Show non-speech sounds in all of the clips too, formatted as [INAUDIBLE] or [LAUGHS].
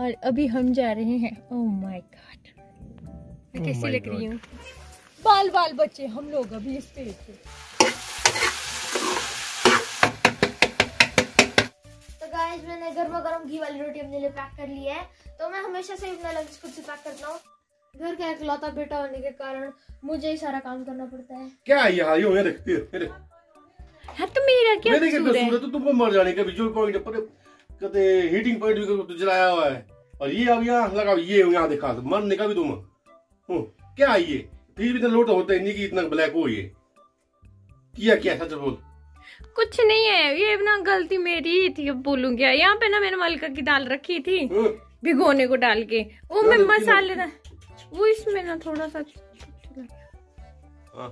और अभी हम जा रहे हैं। ओह माय गॉड मैं Oh कैसी लग रही हूँ? बाल बाल बच्चे हम लोग अभी स्टेज पे तो गाइस मैंने गर्मा गर्म घी वाली रोटी अपने लिए पैक कर ली है। तो मैं हमेशा से अपना लंच खुद से पैक करता हूँ। घर का इकलौता बेटा होने के कारण मुझे ही सारा काम करना पड़ता है। क्या है यार ये ये देख हाँ तो मेरा क्या मेरे क्या कसूर है? है? तो तुमको मर जाने का जो पॉइंट पर कहते हीटिंग पॉइंट भी तो जलाया हुआ है। और ये अब यहाँ लगा ये यहाँ दिखा मरने का भी तुम। हूँ, क्या है ये? फिर भी तो लोट होता है नहीं कि इतना ब्लैक हो ये। किया क्या सच बोल? कुछ नहीं है ये ना गलती मेरी ही थी अब बोलूँ क्या यहाँ पे ना मैंने मलका की दाल रखी थी हाँ, भिगोने को डाल के। वो मैं मसाले ना वो इसमें ना थोड़ा सा हाँ।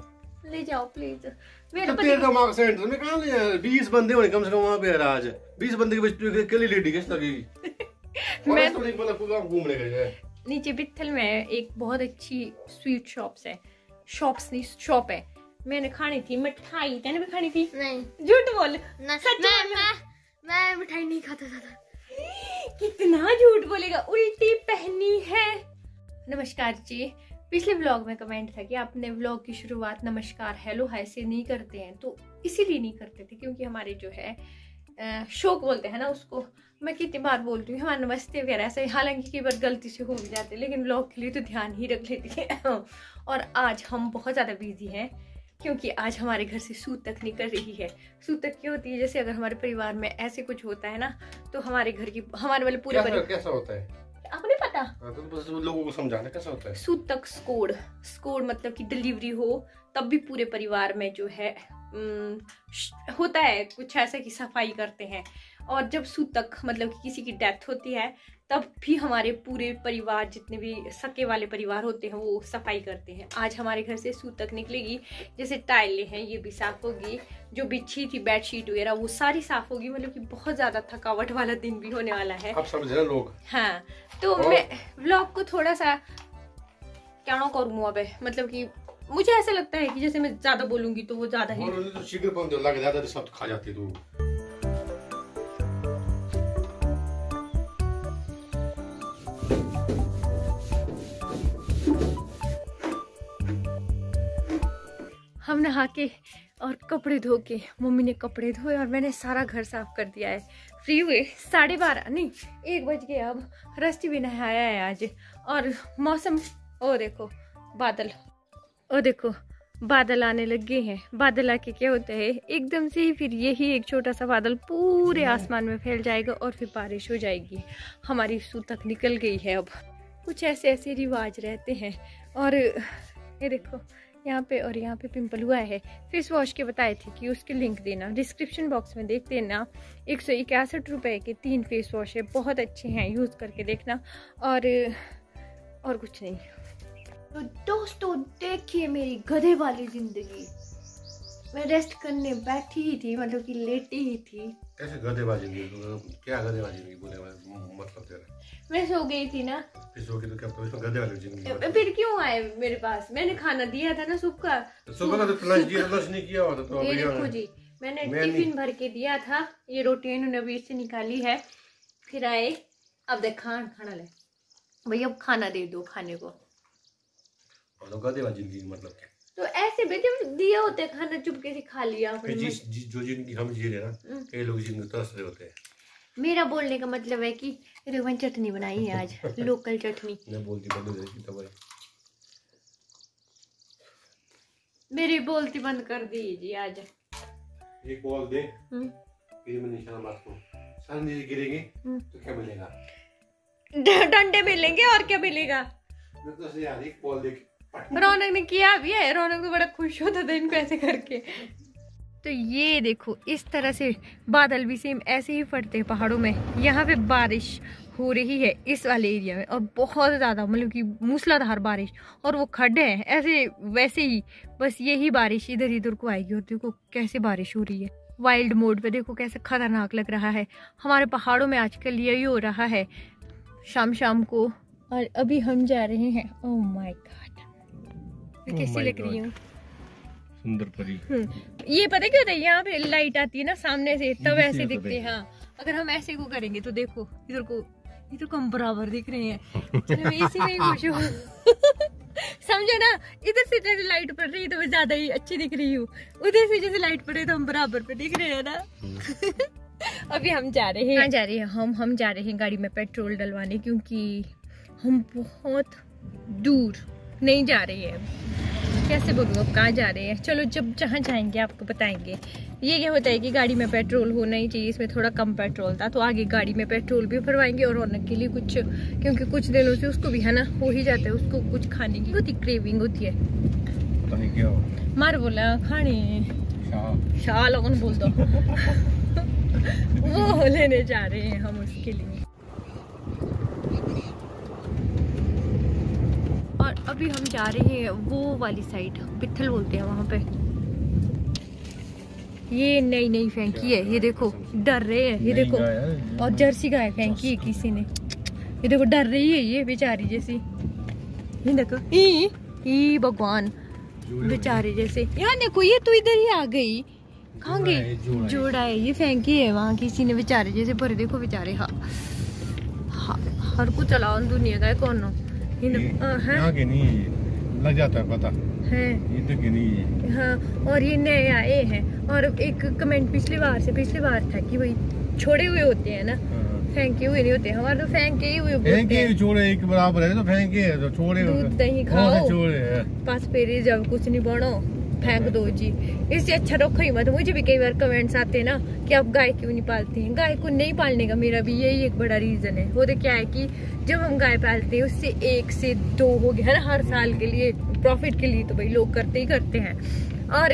ले जाओ प्लीज़ मेरे तो तेरे दिमाग सेंटर में कहाँ ले बीस बंदे होने कम से कम वहाँ पे आज बीस बंदे के बीच अकेली लेडी कैसे लगेगी मैं- मैं थोड़ी मतलब पूरा घूमने गए नीचे बिथल में एक बहुत अच्छी स्वीट शॉप्स है। शॉप्स नहीं शॉप है। मैंने खानी थी मिठाई। मैंने भी खानी थी? नहीं। झूठ बोल। सच मैं मैं मैं मिठाई नहीं खाता था कितना झूठ बोलेगा। उल्टी पहनी है। नमस्कार जी। पिछले व्लॉग में कमेंट था कि आपने व्लॉग की शुरुआत नमस्कार हेलो हाय से नहीं करते हैं तो इसीलिए नहीं करते थे क्योंकि हमारे जो है शौक बोलते हैं ना उसको। मैं कितनी बार बोलती हूँ हमारा नमस्ते वगैरह ऐसे हालाँकि कई बार गलती से हो भी जाते लेकिन व्लॉग के लिए तो ध्यान ही रख लेती है। [LAUGHS] और आज हम बहुत ज़्यादा बिज़ी हैं क्योंकि आज हमारे घर से सूतक निकल रही है। सूतक क्या होती है? जैसे अगर हमारे परिवार में ऐसे कुछ होता है ना तो हमारे घर की हमारे वाले पूरे कैसा कैसा होता है? पता? हाँ, तो बस लोगों को समझाने कैसा होता है? सूतक स्कोर। स्कोर मतलब कि डिलीवरी हो तब भी पूरे परिवार में जो है होता है कुछ ऐसा कि सफ़ाई करते हैं। और जब सूतक मतलब कि किसी की डेथ होती है तब भी हमारे पूरे परिवार जितने भी सके वाले परिवार होते हैं वो सफ़ाई करते हैं। आज हमारे घर से सूतक निकलेगी जैसे टाइलें हैं ये भी साफ़ होगी जो बिछी थी बेडशीट वगैरह वो सारी साफ़ होगी मतलब कि बहुत ज़्यादा थकावट वाला दिन भी होने वाला है। आप समझे ना लोग? हाँ तो और- मैं व्लॉग को थोड़ा सा क्या ना करूँ अब मतलब कि मुझे ऐसा लगता है कि जैसे मैं ज़्यादा बोलूँगी तो वो ज़्यादा ही तो लग जाता है तो सब खा जाती तू। हम नहा के और कपड़े धो के मम्मी ने कपड़े धोए और मैंने सारा घर साफ़ कर दिया है। फ्री हुए? साढ़े बारह? नहीं, एक बज गए अब। रस्ती भी नहाया है आज। और मौसम? ओ देखो, बादल। ओ देखो बादल आने लग गए हैं। बादल आके क्या होता है? एकदम से ही फिर यही एक छोटा सा बादल पूरे आसमान में फैल जाएगा और फिर बारिश हो जाएगी। हमारी सूतक निकल गई है अब। कुछ ऐसे ऐसे रिवाज रहते हैं। और ये देखो यहाँ पे और यहाँ पे पिंपल हुआ है। फेस वॉश के बताए थे कि उसके लिंक देना। डिस्क्रिप्शन बॉक्स में देख देना एक सौ इक्यासठ रुपये के तीन फेस वॉश है। बहुत अच्छे हैं। यूज़ करके देखना। और और कुछ नहीं। तो दोस्तों देखिए मेरी गधे वाली ज़िंदगी। मैं रेस्ट करने बैठी ही थी मतलब कि लेटी ही थी। कैसे गधेबाजी नहीं तो क्या गधेबाजी नहीं बोले वाला मतलब तेरा। मैं सो गई थी ना। फिर सो के तो क्या तो इसमें गधे वाली ज़िंदगी फिर मतलब। क्यों आए मेरे पास? मैंने खाना दिया था ना सुबह का। तो सुबह का तो लंच दिया लंच नहीं किया हुआ था तो ये अभी देखो जी मैंने टिफ़िन भर के दिया था। ये रोटी इन्होंने अभी इससे निकाली है। फिर आए अब देख खाना खाना ले। भैया अब खाना दे दो खाने को। और तो गधेबाजी ज़िंदगी मतलब क्या? तो ऐसे बेटे दिया होता है खाना चुपके से खा लिया जिस जिस- जो ज़िंदगी हम जी रहे हैं ना हम्म। कई लोग ज़िंदगी तरस रहे होते हैं। मेरा बोलने का मतलब है कि देखो मैंने चटनी बनाई है आज [LAUGHS] लोकल चटनी। मैं बोलती बंद हो जाती तब मेरी बोलती बंद कर दीजिए आज। एक बॉल दे हम्म। फिर मैं निशाना मारता हूँ सन जी गिरेंगे हम्म। तो क्या मिलेगा? डंडे मिलेंगे और क्या मिलेगा? मैं तो ऐसे यार एक बॉल दे पट- रौनक ने किया भी है, रौनक तो बड़ा खुश होता था इनको ऐसे करके। तो ये देखो, इस तरह से बादल भी सेम ऐसे ही फटते हैं पहाड़ों में। यहाँ पे बारिश हो रही है इस वाले एरिया में, और बहुत ज़्यादा मतलब कि मूसलाधार बारिश, और वो खड्डे हैं, ऐसे वैसे ही, बस यही बारिश इधर इधर को आएगी, और देखो कैसे बारिश हो रही है। वाइल्ड मोड पे देखो कैसे खतरनाक लग रहा है। हमारे पहाड़ों में आजकल यही हो रहा है शाम शाम को, और अभी हम जा रहे हैं ओह माय गॉड Oh कैसी लग रही हूँ। सुंदर परी। हम्म, ये पता क्या होता है? यहाँ पे लाइट आती है ना सामने से तब ऐसे सही दिखते हैं हाँ। अगर हम ऐसे को करेंगे तो देखो इधर को इधर को हम बराबर दिख रहे हैं। [LAUGHS] चलो मैं इसी में खुश हूँ। [LAUGHS] समझो ना इधर से जैसे लाइट पड़ रही है तो मैं ज़्यादा ही अच्छी दिख रही हूँ। उधर से जैसे लाइट पड़ रही है तो हम बराबर पे दिख रहे हैं ना। [LAUGHS] अभी हम जा रहे हैं। कहाँ जा रहे हैं। हम हम जा रहे हैं गाड़ी में पेट्रोल डलवाने क्योंकि हम बहुत दूर नहीं जा रहे हैं। कैसे बोलूँ अब कहाँ जा रहे हैं? चलो जब जहाँ जाएँगे आपको बताएँगे। ये क्या होता है कि गाड़ी में पेट्रोल होना ही चाहिए इसमें थोड़ा कम पेट्रोल था तो आगे गाड़ी में पेट्रोल भी भरवाएँगे और रौनक के लिए कुछ क्योंकि कुछ दिनों से उसको भी है ना हो ही जाता है उसको कुछ खाने की होती क्रेविंग होती है। पता नहीं क्या। मार बोला खाने। शाह लोगन बोल दो वो लेने जा रहे हैं हम उसके लिए और अभी हम जा रहे हैं वो वाली साइड पित्थल बोलते हैं वहाँ पे। ये नई नई फेंकी है ये देखो डर रहे हैं ये देखो। और जर्सी गाय फेंकी है किसी ने। ये देखो डर रही है ये बेचारी जैसी। ये देखो ई ई भगवान बेचारे जैसे। यहाँ देखो ये तो इधर ही आ गई। कहाँ गई? जोड़ा है। ये फेंकी है वहाँ किसी ने बेचारे जैसे पर देखो बेचारे हाँ। हाँ, हर कुछ चलाओ दुनिया का है कौन यहाँ के नहीं है ये। लग जाता है पता। है। इधर के नहीं है। हाँ और ये नए आए हैं और एक कमेंट पिछली बार से पिछली बार था कि भाई छोड़े हुए होते हैं ना। हाँ। फेंके हुए नहीं होते हमारे तो फेंके ही हुए फेंके ही। छोड़े एक बराबर है तो फेंके है तो छोड़े दूध दही खाओ। छोड़े पास पेरे जब कुछ नहीं बनो। फेंक दो जी। इससे अच्छा रखो ही मत मुझे भी कई बार कमेंट्स आते हैं ना कि आप गाय क्यों नहीं पालते हैं? गाय को नहीं पालने का मेरा भी यही एक बड़ा रीजन है। वो तो क्या है कि जब हम गाय पालते हैं उससे एक से दो हो गया है ना हर साल के लिए प्रॉफिट के लिए तो भाई लोग करते ही करते हैं। और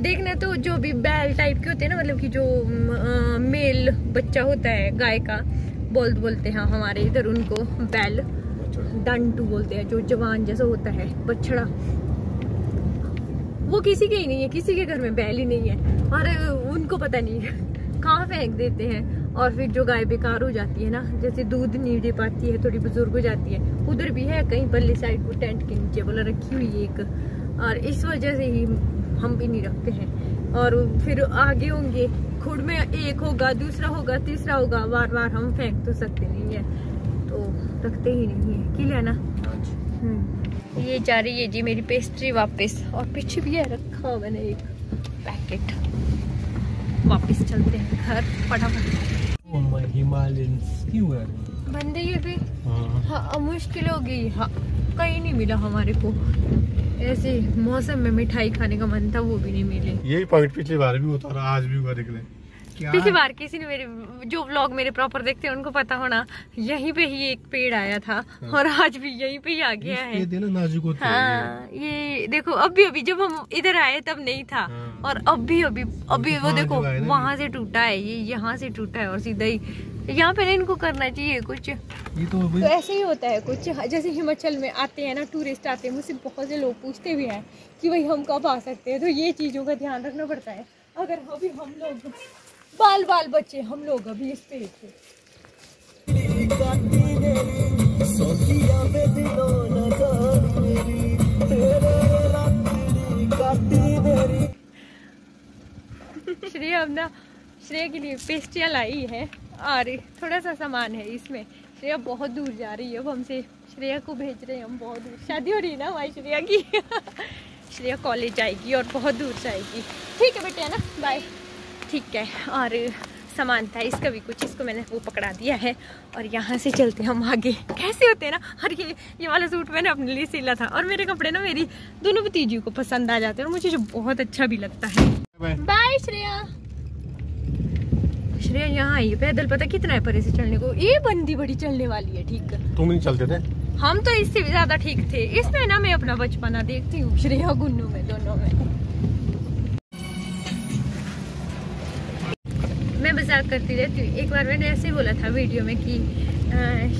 देखना तो जो भी बैल टाइप के होते हैं ना मतलब कि जो म, मेल बच्चा होता है गाय का बोल बोलते हैं हमारे इधर उनको बैल डंटू बोलते हैं जो जवान जैसा होता है बछड़ा। वो किसी के ही नहीं है किसी के घर में बैल ही नहीं है। और उनको पता नहीं [LAUGHS] कहाँ फेंक देते हैं। और फिर जो गाय बेकार हो जाती है ना जैसे दूध नहीं दे पाती है थोड़ी बुज़ुर्ग हो जाती है उधर भी है कहीं पल्ली साइड को टेंट के नीचे बोला रखी हुई है एक। और इस वजह से ही हम भी नहीं रखते हैं। और फिर आगे होंगे खुद में एक होगा दूसरा होगा तीसरा होगा बार बार हम फेंक तो सकते नहीं है। तो रखते ही नहीं है। कि लेना हम्म। ये जा रही है जी मेरी पेस्ट्री वापस। और पीछे भी है रखा मैंने एक पैकेट वापस चलते हैं घर फटाफट। हिमालयन बंदे ये भी हाँ। हाँ मुश्किल हो गई हाँ कहीं नहीं मिला हमारे को। ऐसे मौसम में मिठाई खाने का मन था वो भी नहीं मिले। यही पॉइंट पिछली बार भी होता रहा आज भी हुआ निकले पिछली बार किसी ने मेरे जो व्लॉग मेरे प्रॉपर देखते हैं उनको पता होना यहीं पे ही एक पेड़ आया था हाँ। और आज भी यहीं पे ही आ गया है। ये नाजुक होते हैं हाँ ये देखो अभी अभी जब हम इधर आए तब नहीं था। हाँ। और अभी अभी अभी वो देखो वहाँ से टूटा है ये यहाँ से टूटा है और सीधा ही यहाँ पे ना इनको करना चाहिए कुछ। ये तो तो ऐसे ही होता है कुछ जैसे हिमाचल में आते हैं ना टूरिस्ट आते हैं मुझसे बहुत से लोग पूछते भी हैं कि भाई हम कब आ सकते हैं तो ये चीज़ों का ध्यान रखना पड़ता है। अगर अभी हम लोग बाल बाल बच्चे, हम लोग अभी इस पे थे। श्रेया अब ना, श्रेय के लिए पेस्ट्रियाँ लाई है, और थोड़ा सा सामान है इसमें। श्रेया बहुत दूर जा रही है, अब हमसे श्रेया को भेज रहे हैं हम बहुत दूर। शादी हो रही है ना हमारी श्रेया की? [LAUGHS] श्रेया कॉलेज जाएगी और बहुत दूर जाएगी। ठीक है बेटे, है ना? बाय ठीक है और सामान था इसका भी कुछ इसको मैंने वो पकड़ा दिया है और यहाँ से चलते हम आगे। कैसे होते हैं ना? और ये ये वाला सूट मैंने अपने लिए सिला था और मेरे कपड़े ना मेरी दोनों भतीजियों को पसंद आ जाते हैं और मुझे जो बहुत अच्छा भी लगता है। बाय श्रेया श्रेया यहाँ आई है पैदल पता कितना है परे से चलने को? ये बंदी बड़ी चलने वाली है ठीक तुम नहीं चलते थे? हम तो इससे भी ज़्यादा ठीक थे। इसमें ना मैं अपना बचपना देखती हूँ श्रेया गुन्नू में दोनों में। मैं मज़ाक करती रहती हूँ। एक बार मैंने ऐसे ही बोला था वीडियो में कि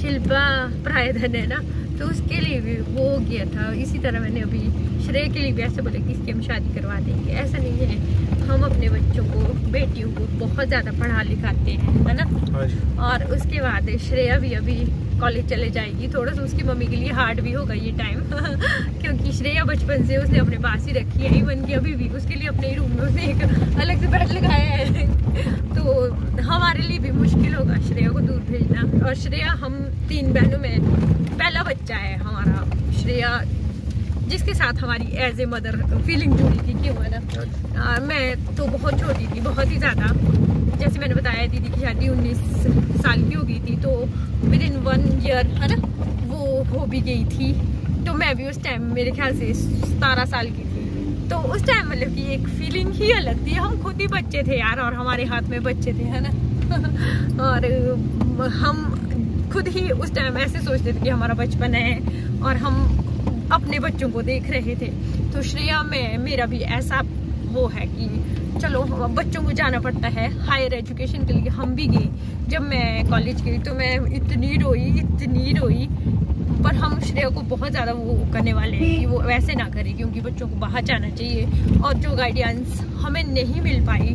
शिल्पा प्रायधन है ना तो उसके लिए भी वो हो गया था। इसी तरह मैंने अभी श्रेय के लिए भी ऐसे बोले कि इसकी हम शादी करवा देंगे। ऐसा नहीं है। हम अपने बच्चों को बेटियों को बहुत ज़्यादा पढ़ा लिखाते हैं है ना? हाँ और उसके बाद श्रेया भी अभी कॉलेज चले जाएगी थोड़ा सा उसकी मम्मी के लिए हार्ड भी होगा ये टाइम [LAUGHS] क्योंकि श्रेया बचपन से उसने अपने पास ही रखी है इवन की अभी भी उसके लिए अपने ही रूम में उसने एक अलग से बेड लगाया है। [LAUGHS] तो हमारे लिए भी मुश्किल होगा श्रेया को दूर भेजना। और श्रेया हम तीन बहनों में पहला बच्चा है हमारा श्रेया जिसके साथ हमारी एज ए मदर फीलिंग जुड़ी थी क्यों है ना। आ, मैं तो बहुत छोटी थी बहुत ही ज़्यादा। जैसे मैंने बताया दीदी की शादी 19 साल की हो गई थी तो विद इन वन ईयर है ना वो हो भी गई थी। तो मैं भी उस टाइम मेरे ख्याल से सतारह साल की थी। तो उस टाइम मतलब कि एक फीलिंग ही अलग थी। हम खुद ही बच्चे थे यार और हमारे हाथ में बच्चे थे है ना। [LAUGHS] और हम खुद ही उस टाइम ऐसे सोचते थे कि हमारा बचपन है और हम अपने बच्चों को देख रहे थे। तो श्रेया, में, मेरा भी ऐसा वो है कि चलो, बच्चों को जाना पड़ता है हायर एजुकेशन के लिए। हम भी गए। जब मैं कॉलेज गई तो मैं इतनी रोई इतनी रोई, पर हम श्रेया को बहुत ज़्यादा वो करने वाले हैं कि वो वैसे ना करे क्योंकि बच्चों को बाहर जाना चाहिए और जो गाइडेंस हमें नहीं मिल पाई,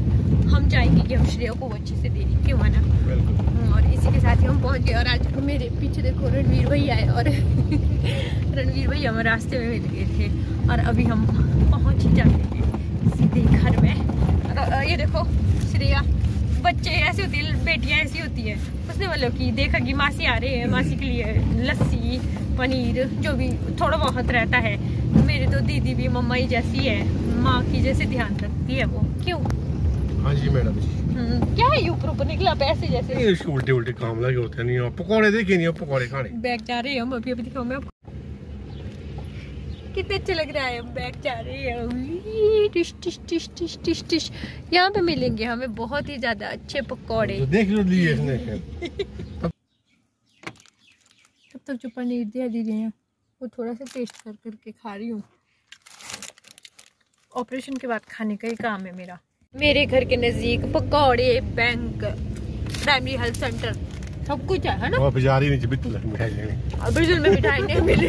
हम चाहेंगे कि हम श्रेया को अच्छे से दे क्यों ना? बिल्कुल। और इसी के साथ ही हम पहुँच गए और आज मेरे पीछे देखो रणवीर भाई आए और [LAUGHS] रणवीर भैया हम रास्ते में मिल गए थे और अभी हम पहुँच ही जाते हैं सीधे घर में। और ये देखो, श्रेया, बच्चे ऐसे होती है, बेटियाँ ऐसी होती है। उसने मतलब कि देखा कि मासी आ रही है, मासी के लिए लस्सी, पनीर, जो भी थोड़ा बहुत रहता है। मेरी तो दीदी भी मम्मा ही जैसी है, माँ की जैसे ध्यान रखती है वो। क्यों? हाँ जी, मैडम जी। क्या है ऊपर ऊपर निकला पैसे जैसे। ये इसके उल्टे उल्टे काम लगे होते हैं नहीं आप पकौड़े देखे नहीं आप पकौड़े खाने। बैग जा रहे हम अभी अभी दिखाओ मैं कितने अच्छे लग रहा है हम बैग जा रहे हैं। टिश टिश टिश टिश टिश टिश। यहाँ पे मिलेंगे हमें बहुत ही ज़्यादा अच्छे पकौड़े। तो देख लो लिए इसने। तब तक जो पनीर दिया हैं वो थोड़ा सा टेस्ट कर करके खा रही हूँ। ऑपरेशन के बाद खाने का ही काम है मेरा। मेरे घर के नज़दीक पकौड़े बैंक प्राइमरी हेल्थ सेंटर सब कुछ है है ना? और बेचारी नहीं और में मिठाई नहीं मिली।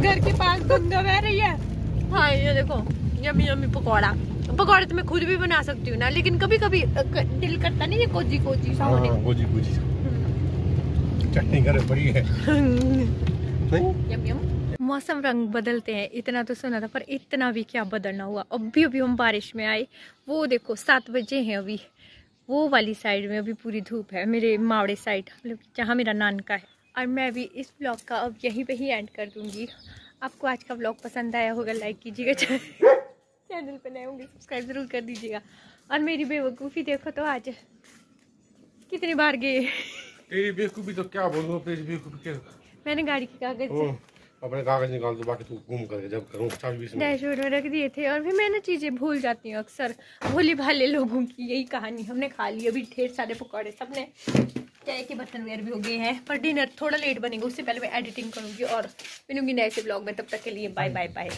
घर के पास गंगा बह रही है। हाँ ये देखो यमी यमी पकौड़ा। पकौड़े तो मैं खुद भी बना सकती हूँ ना लेकिन कभी कभी दिल करता नहीं है कोजी कोजी सा होने। हाँ गोजी गोजी चटनी घर पड़ी है। नहीं यम यम मौसम रंग बदलते हैं इतना तो सुना था पर इतना भी क्या बदलना हुआ। अभी अभी हम बारिश में आए वो देखो सात बजे हैं अभी। वो वाली साइड में अभी पूरी धूप है मेरे मावड़े साइड मतलब जहाँ मेरा नानका है। और मैं भी इस ब्लॉग का अब यहीं पे ही एंड कर दूँगी। आपको आज का ब्लॉग पसंद आया होगा लाइक कीजिएगा चैनल पे नए होंगे सब्सक्राइब ज़रूर कर दीजिएगा। और मेरी बेवकूफ़ी देखो तो आज कितनी बार गए तेरी बेवकूफ़ी तो क्या बोलूँ तेरी बेवकूफ़ी मैंने गाड़ी के कागज़ अपने कागज़ निकाल दो, बाकी तू घूम करके जब करूँ डैशबोर्ड में रख दिए थे और फिर मैं ना चीज़ें भूल जाती हूँ अक्सर। भोले भाले लोगों की यही कहानी हमने खा ली। अभी ढेर सारे पकौड़े सबने चाय के बर्तन वेयर भी हो गए हैं, पर डिनर थोड़ा लेट बनेगा, उससे पहले मैं एडिटिंग करूँगी और मिलूँगी नए से ब्लॉग में, तब तक के लिए बाय बाय बाय